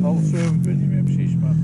half zeven, ik weet niet meer precies, maar...